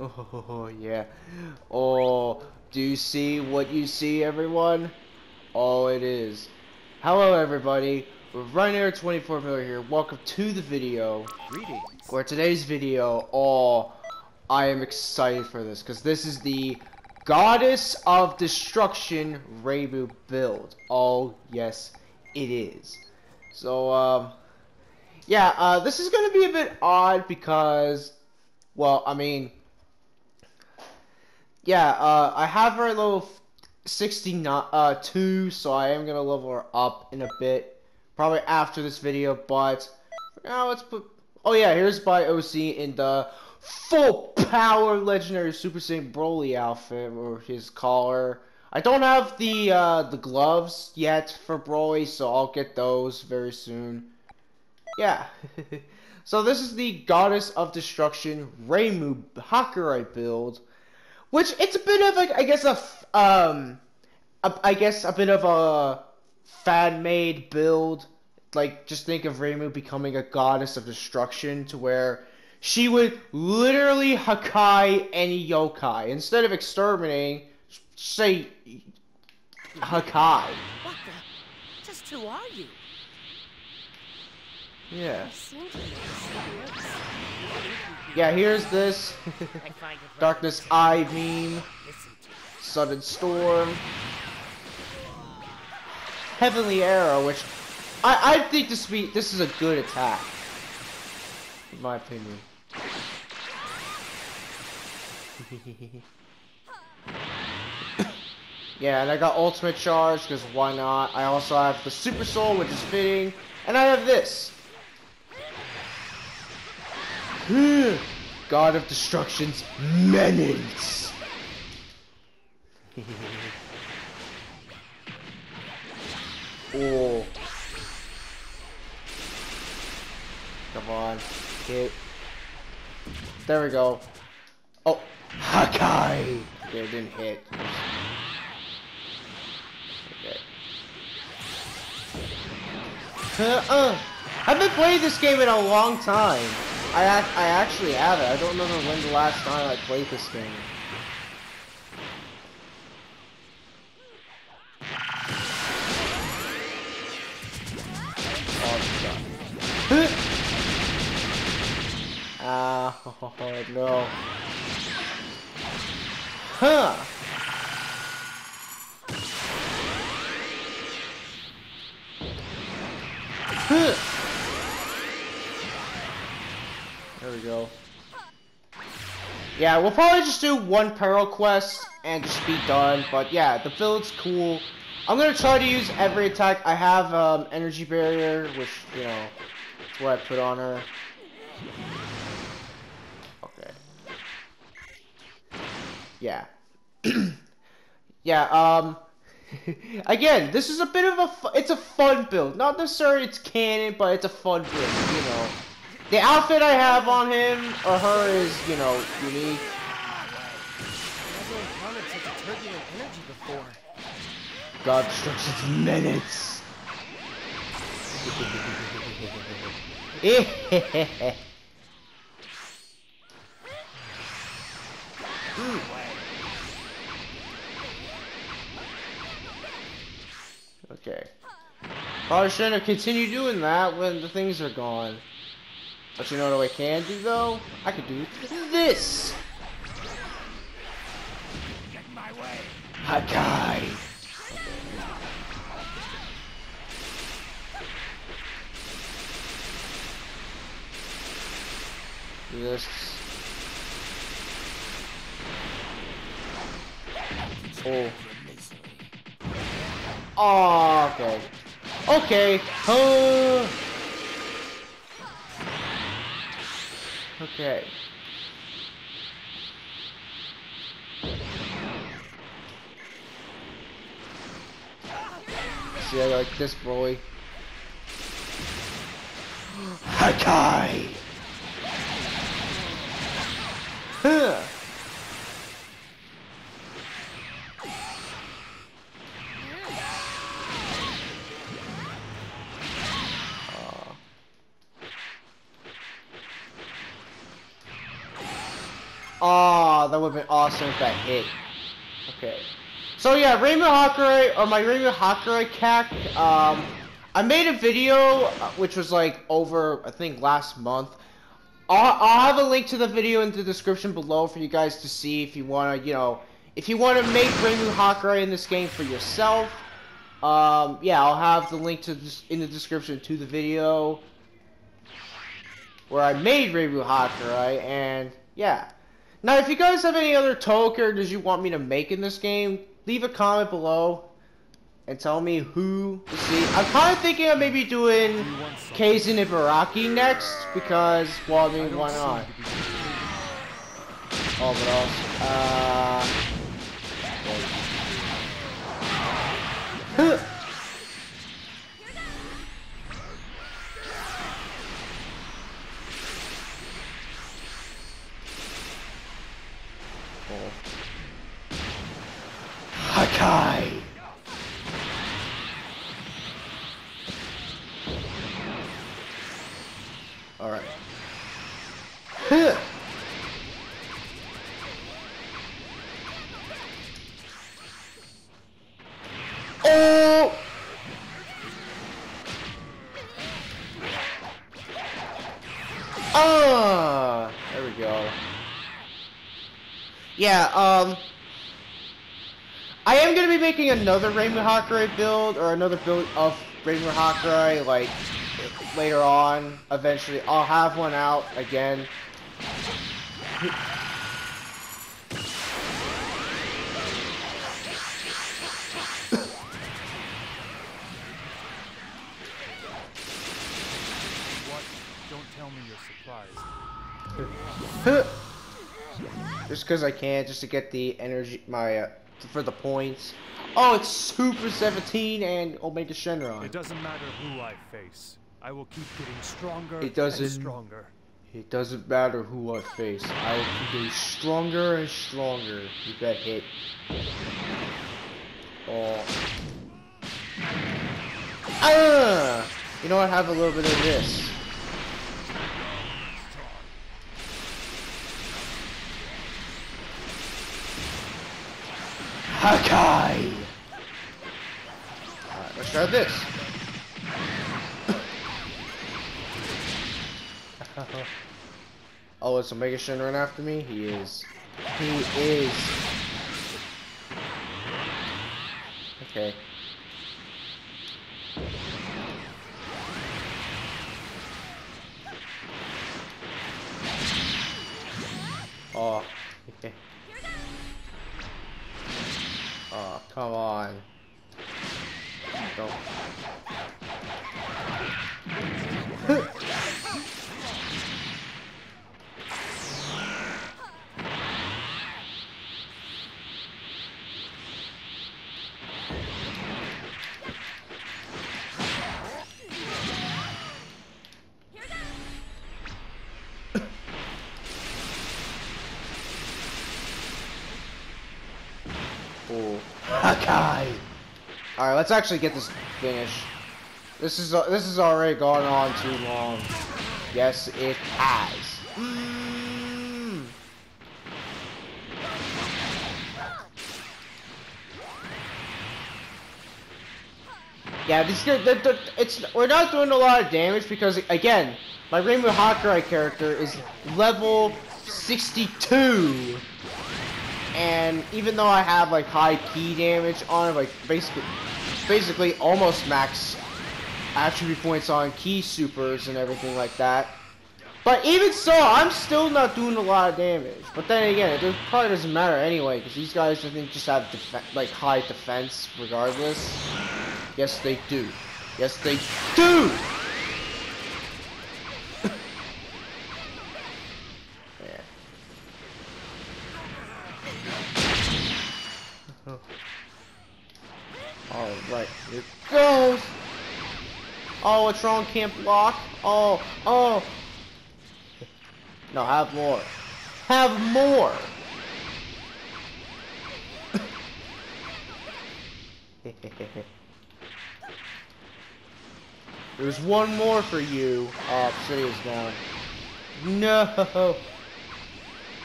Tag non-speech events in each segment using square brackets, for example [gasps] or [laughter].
Oh, [laughs] yeah. Oh, do you see what you see, everyone? Oh, it is. Hello, everybody. Ryanader 24 Miller here. Welcome to the video. Greetings. For today's video, oh, I am excited for this because this is the Goddess of Destruction Reimu build. Oh, yes, it is. So, um, yeah, uh, this is going to be a bit odd because, well, I mean, yeah, uh, I have her level 69, uh, 2, so I am going to level her up in a bit. Probably after this video, but for now, let's put, oh yeah, here's my OC in the full power legendary Super Saiyan Broly outfit, or his collar. I don't have the, uh, the gloves yet for Broly, so I'll get those very soon. Yeah. [laughs] so this is the Goddess of Destruction Reimu Hakurei build. Which it's a bit of a, I guess a, um, a, I guess a bit of a fan made build. Like just think of Reimu becoming a goddess of destruction to where she would literally Hakai any yokai instead of exterminating. Say Hakai. What the? Just who are you? Yeah. I seem to Yeah. Here's this. I find it rather Darkness Eye to Beam. listen to. Sudden Storm, Heavenly Arrow, which I, I think this be this is a good attack, in my opinion. [laughs] yeah, and I got Ultimate Charge because why not? I also have the Super Soul, which is fitting, and I have this. [gasps] God of Destruction's Menace. [laughs] oh. Come on. Hit. There we go. Oh. Hakai! Yeah, it didn't hit. Okay. Uh-uh. I've been playing this game in a long time. I, ac I actually have it. I don't remember when the last time I played this game. Oh. [laughs] Ah, oh, [laughs] no. Huh. Huh. There we go. Yeah, we'll probably just do one peril quest and just be done. But yeah, the build's cool. I'm gonna try to use every attack. I have um, energy barrier, which you know, that's what I put on her. Okay. Yeah. [clears throat] yeah. Um. [laughs] Again, this is a bit of a. It's a fun build. Not necessarily it's canon, but it's a fun build. You know. The outfit I have on him or her is, you know, unique. God destruction's Menace. [laughs] okay. Probably shouldn't have continued doing that when the things are gone. But you know what I can do though? I could do this! Get my way. Hakai! This. Oh. Oh, okay. Okay. Oh. Okay. See, I like this boy. Hakai! Huh. Awesome if that hit. Okay. So yeah, Reimu Hakurei, or my Reimu Hakurei CAC, um, I made a video, uh, which was like over, I think, last month. I'll, I'll have a link to the video in the description below for you guys to see if you want to, you know, if you want to make Reimu Hakurei in this game for yourself. Um, yeah, I'll have the link to this in the description to the video where I made Reimu Hakurei, and yeah. Now, if you guys have any other Touhou characters you want me to make in this game, leave a comment below and tell me who to see. I'm kind of thinking of maybe doing Kasen Ibaraki next because, well, I mean, why not? Oh, what else? Uh. Alright. [sighs] Oh! Ah! There we go. Yeah, um... I am going to be making another Reimu Hakurei build, or another build of Reimu Hakurei, like, later on, eventually. I'll have one out again. What? Don't tell me you're surprised. just because I can, just to get the energy, my, uh, for the points. Oh, it's Super 17 and Omega Shenron. It doesn't matter who I face. I will keep getting stronger It doesn't- and stronger. It doesn't matter who I face. I will keep getting stronger and stronger. You bet hit. Oh. Ah! You know what? I have a little bit of this. Hakai! Alright, let's try this. [laughs] oh, is Omega Shenron after me? He is. He is. Okay. Oh. [laughs] oh, come on. Don't. Oh, Hakai. All right, let's actually get this finished. This is uh, this has already gone on too long. Yes, it has. Mm. Yeah, this it's we're not doing a lot of damage because again, my Reimu Hakurei character is level 62. And even though I have like high ki damage on it, like basically, basically almost max attribute points on ki supers and everything like that. But even so, I'm still not doing a lot of damage. But then again, it probably doesn't matter anyway, because these guys I think just have like high defense regardless. Yes, they do. Yes, they do. Oh, what's wrong? Can't block. Oh, oh. No, have more. Have more. [laughs] There's one more for you. Oh, is down. No.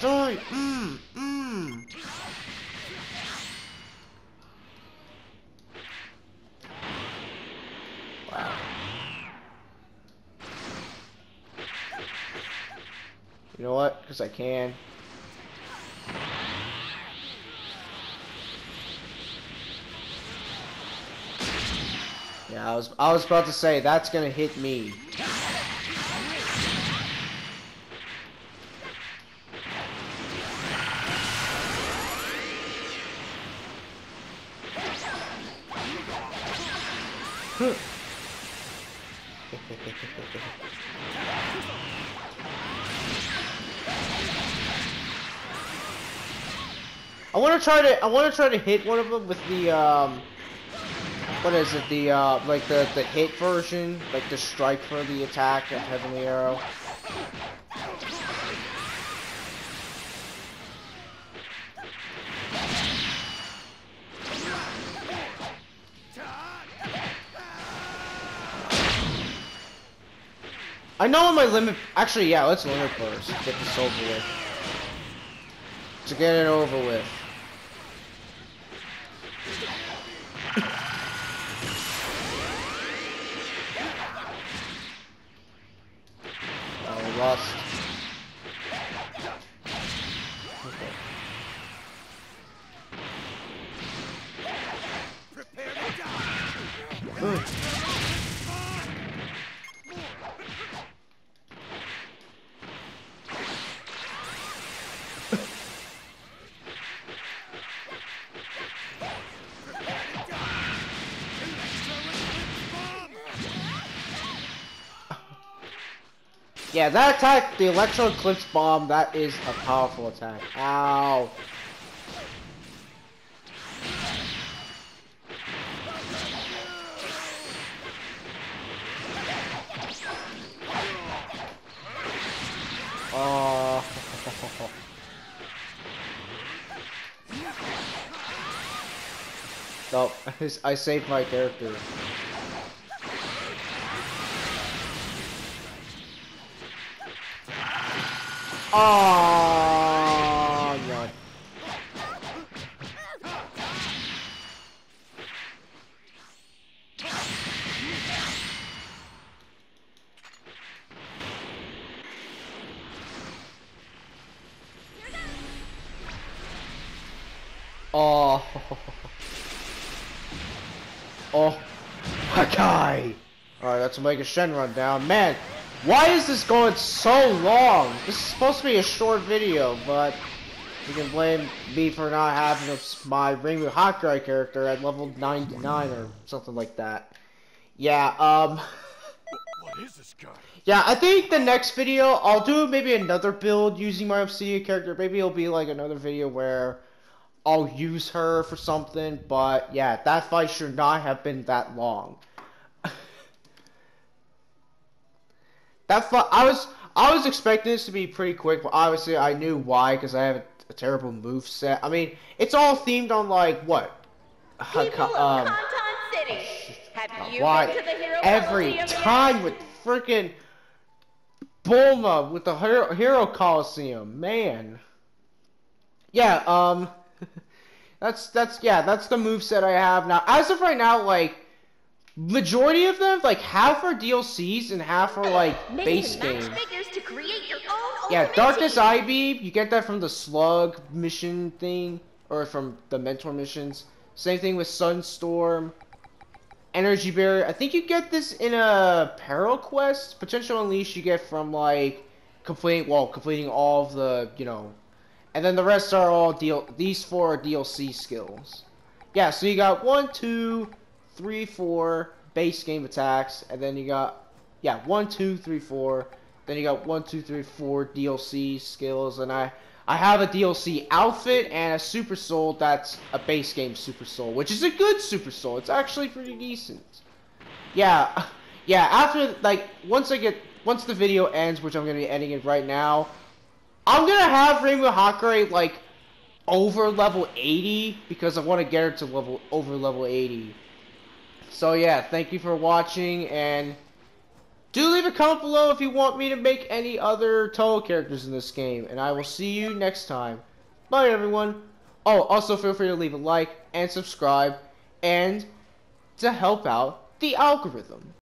die! Mmm, mmm. You know what? Because I can. Yeah, I was I was about to say that's gonna hit me. [laughs] I want to try to I want to try to hit one of them with the um what is it the uh like the the hit version like the strike for the attack of heavenly arrow. I know what my limit. Actually, yeah, let's limit first. Get this over with. To get it over with. Yeah, that attack, the Electro Eclipse Bomb, that is a powerful attack. Ow. Oh. [laughs] Nope, [laughs] I saved my character. Oh no. [laughs] Oh. Oh. [laughs] Okay. Alright, that's Omega Shenron down. Man, why is this going so long? This is supposed to be a short video, but you can blame me for not having my Reimu Hakurei character at level 99 or something like that. Yeah, um... What is this guy? Yeah, I think the next video, I'll do maybe another build using my Obsidian character. Maybe it'll be like another video where I'll use her for something. But yeah, that fight should not have been that long. That fight, I was I was expecting this to be pretty quick, but obviously I knew why because I have a, a terrible move set. I mean, it's all themed on like what? People of Um, Conton City, have you why been to the Hero every time with freaking Bulma with the Hero, Hero Coliseum, man. Yeah, um, [laughs] that's that's yeah, that's the move set I have now. As of right now, like majority of them, like half are DLCs and half are like [laughs] Mix base game. to create your own Yeah, Darkness Beam, you get that from the Slug mission thing, or from the Mentor missions. Same thing with Sunstorm. Energy Barrier, I think you get this in a Peril Quest. Potential Unleash you get from, like, completing, well, completing all of the, you know, and then the rest are all deal, these four are DLC skills. Yeah, so you got one, two, three, four base game attacks, and then you got, yeah, one, two, three, four. Then you got one, two, three, four DLC skills, and I I have a DLC outfit and a Super Soul that's a base game Super Soul, which is a good Super Soul. It's actually pretty decent. Yeah, [laughs] yeah. After like once I get once the video ends, which I'm gonna be ending it right now, I'm gonna have Reimu Hakurei like over level 80 because I want to get her to level over level 80. So yeah, thank you for watching and Do leave a comment below if you want me to make any other Touhou characters in this game, and I will see you next time. Bye, everyone. Oh, also feel free to leave a like and subscribe, and to help out the algorithm.